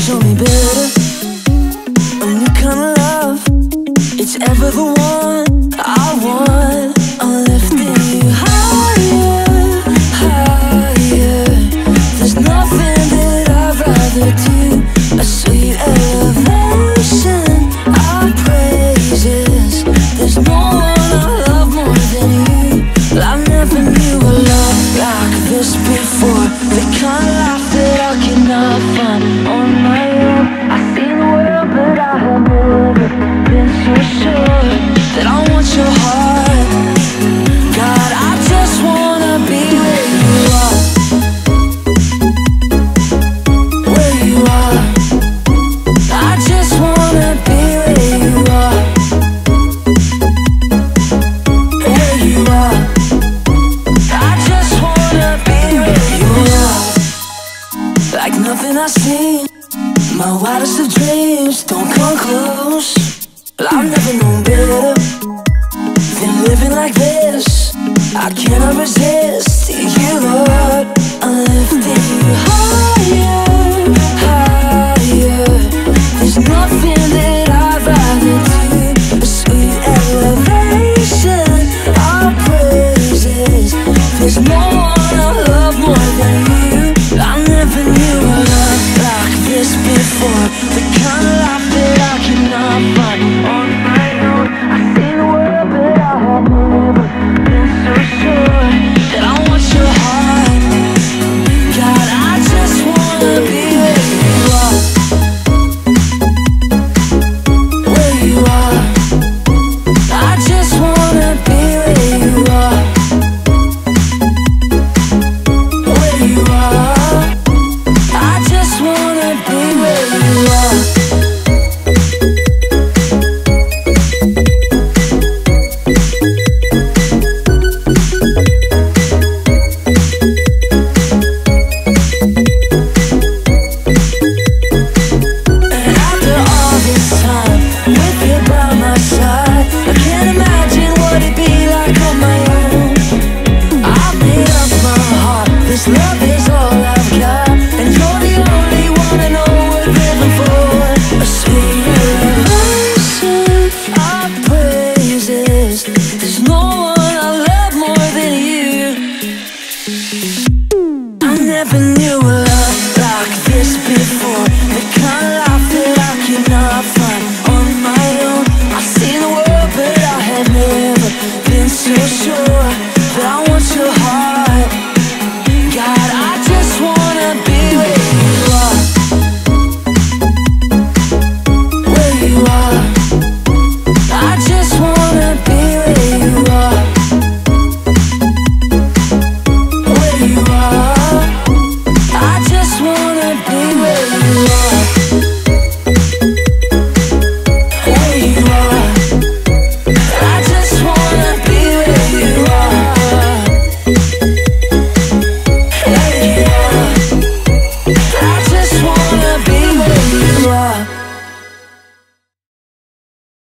show me better a new kind of love. It's ever the one wildest of dreams don't come close. But I've never known better Than living like this. I cannot resist. I never knew